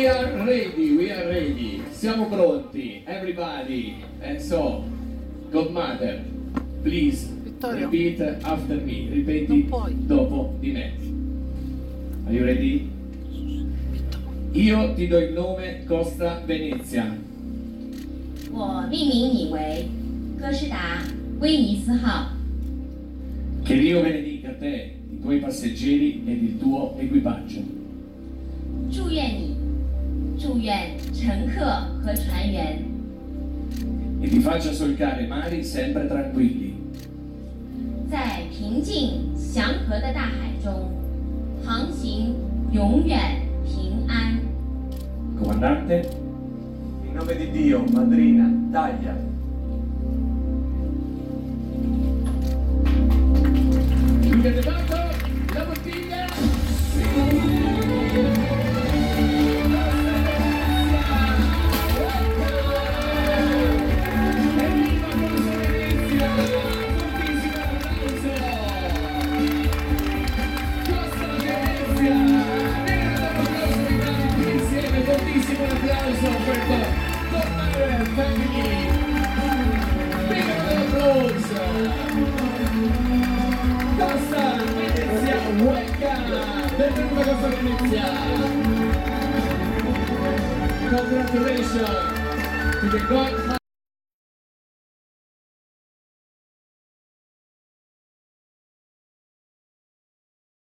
We are ready, we are ready. Siamo pronti, everybody. And so, Godmother, please Vittorio. repeat after me. Non Ripeti puoi. dopo di me. Are you ready? Io ti do il nome Costa Venezia. 我命名你为哥斯达威尼斯号， Che Dio benedica te, i tuoi passeggeri ed il tuo equipaggio. 乘客和船员 E ti faccia solcare mari sempre tranquilli. 在平静祥和的大海中航行，永远平安。 Comandante, In nome di Dio, madrina, taglia. Congratulations to the God